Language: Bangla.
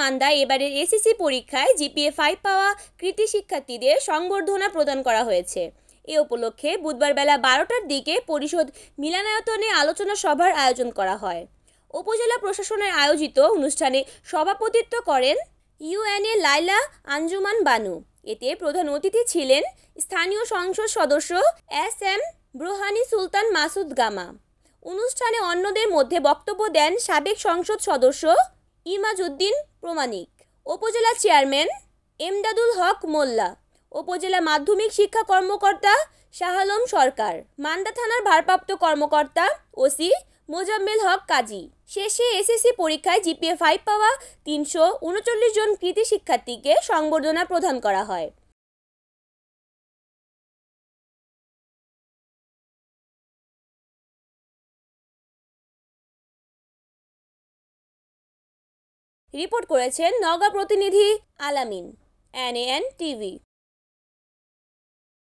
মান্দায় এবারের এসএসসি পরীক্ষায় জিপিএ ফাইভ পাওয়া কৃতি শিক্ষার্থীদের সংবর্ধনা প্রদান করা হয়েছে। এ উপলক্ষে বুধবার বেলা বারোটার দিকে পরিষদ মিলানায়তনে আলোচনা সভার আয়োজন করা হয়। উপজেলা প্রশাসনের আয়োজিত অনুষ্ঠানে সভাপতিত্ব করেন ইউএনএ লাইলা আঞ্জুমান বানু। এতে প্রধান অতিথি ছিলেন স্থানীয় সংসদ সদস্য এস এম ব্রোহানি সুলতান মাসুদ গামা। অনুষ্ঠানে অন্যদের মধ্যে বক্তব্য দেন সাবেক সংসদ সদস্য ইমাজউদ্দিন প্রমাণিক। উপজেলা চেয়ারম্যান এমদাদুল হক মোল্লা। উপজেলা মাধ্যমিক শিক্ষা কর্মকর্তা শাহালম সরকার। মান্দা থানার ভারপ্রাপ্ত কর্মকর্তা ওসি মোজাম্মেল হক কাজী। শেষে এসএসসি পরীক্ষায় জিপিএ ফাইভ পাওয়া তিনশো উনচল্লিশ জন কৃতি শিক্ষার্থীকে সংবর্ধনা প্রদান করা হয়। রিপোর্ট করেছেন নগা প্রতিনিধি আলামিন এন টিভি।